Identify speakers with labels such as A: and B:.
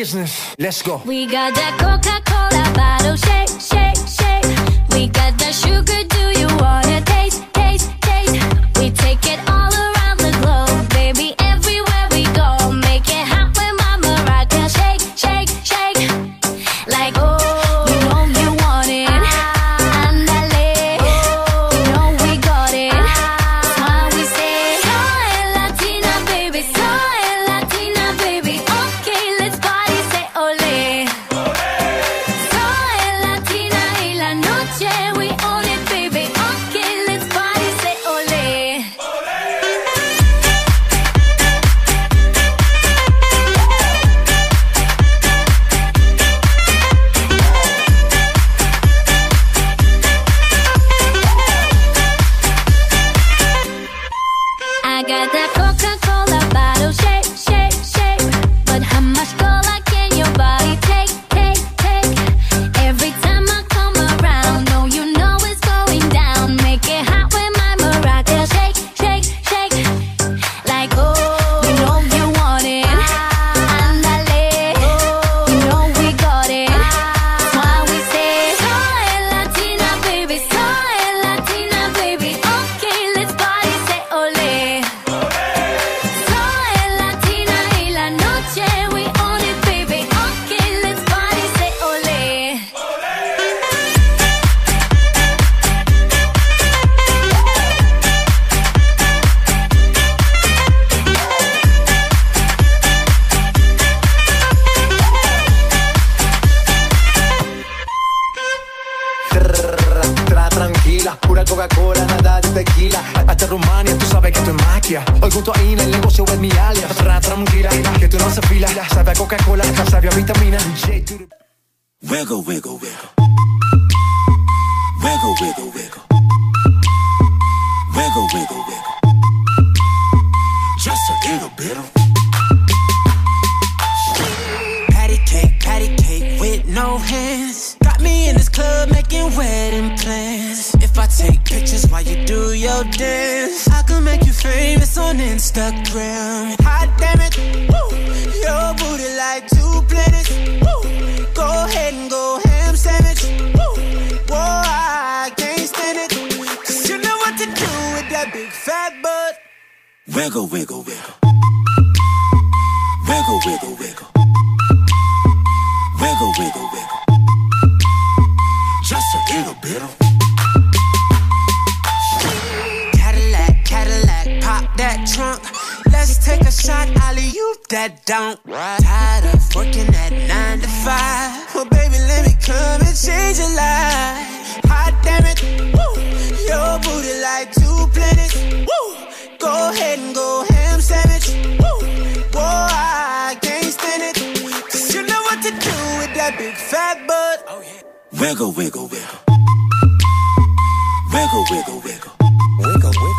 A: business. Let's go.
B: We got that Coca Cola bottle shake, shake, shake. We got that Coca-Cola,
A: nada de tequila. Hasta Rumania, tú sabes que esto es magia. Hoy junto ahí en el negocio es mi alias. Tra tranquila, que tú no haces fila. Sabe a Coca-Cola, sabe a vitamina.
C: Wiggle, wiggle, wiggle. Wiggle, wiggle, wiggle. Wiggle, wiggle, wiggle. Just a little bit of.
D: Patty cake, patty cake with no hands. Got me in this club take pictures while you do your dance, I could make you famous on Instagram. Hot damn it, woo. Your booty like two planets. Woo. Go ahead and go ham sandwich. Woo. Whoa, I can't stand it. Cause you know what to do with that big fat butt.
C: Wiggle, wiggle, wiggle. Wiggle, wiggle, wiggle. Wiggle, wiggle,
D: that don't. Tired of working at nine to five. Well, baby, let me come and change your life. Hot damn it, woo. Your booty like two planets, woo. Go ahead and go ham sandwich, woo. Whoa, I can't stand it. Cause you know what to do with that big fat butt.
C: Oh, wiggle, wiggle, wiggle, wiggle. Wiggle, wiggle, wiggle.